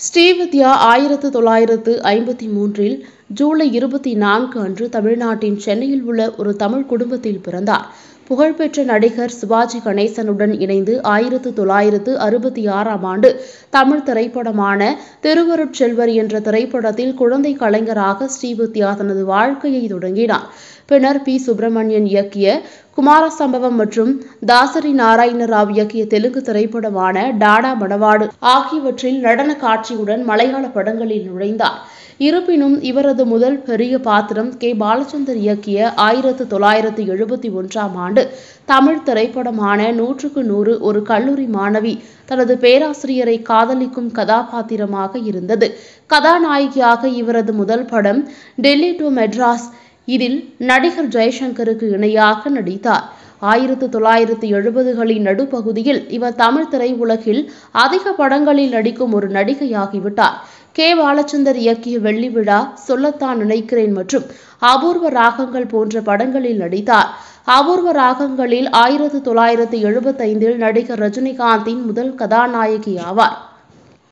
ஸ்ரீவித்யா ஆயிரத்து தொள்ளாயிரத்து ஐம்பத்தி மூன்றில் ஜூலை இருபத்தி நான்கு அன்று தமிழ்நாட்டின் சென்னையில் உள்ள ஒரு தமிழ் குடும்பத்தில் பிறந்தார். புகழ்பெற்ற நடிகர் சிவாஜி கணேசனுடன் இணைந்து ஆயிரத்து தொள்ளாயிரத்து அறுபத்தி ஆறாம் ஆண்டு தமிழ் திரைப்படமான திருவருட்செல்வர் என்ற திரைப்படத்தில் குழந்தை கலைஞராக ஸ்ரீவித்யா தனது வாழ்க்கையை தொடங்கினார். பின்னர் பி. சுப்பிரமணியன் இயக்கிய குமாரசம்பவம் மற்றும் தாசரி நாராயண ராவ் இயக்கிய தெலுங்கு திரைப்படமான டாடா மடவாடு ஆகியவற்றில் நடன காட்சியுடன் மலையாள படங்களில் நுழைந்தார். இருப்பினும் இவரது முதல் பெரிய பாத்திரம் கே. பாலச்சந்தர் இயக்கிய ஆயிரத்து தொள்ளாயிரத்து எழுபத்தி ஒன்றாம் ஆண்டு தமிழ் திரைப்படமான நூற்றுக்கு நூறு ஒரு கல்லூரி மாணவி தனது பேராசிரியரை காதலிக்கும் கதாபாத்திரமாக இருந்தது. கதாநாயகியாக இவரது முதல் படம் டெல்லி டு மெட்ராஸ் இதில் நடிகர் ஜெய்சங்கருக்கு இணையாக நடித்தார். ஆயிரத்து தொள்ளாயிரத்து எழுபதுகளின் நடுப்பகுதியில் இவர் தமிழ் திரையுலகில் அதிக படங்களில் நடிக்கும் ஒரு நடிகையாகிவிட்டார். கே. பாலச்சந்தர் இயக்கிய வெள்ளி விழா சொல்லத்தான் நினைக்கிறேன் மற்றும் அபூர்வ ராகங்கள் போன்ற படங்களில் நடித்தார். அபூர்வ ராகங்களில் ஆயிரத்து தொள்ளாயிரத்து எழுபத்தைந்தில் நடிகர் ரஜினிகாந்தின் முதல் கதாநாயகி ஆவார்.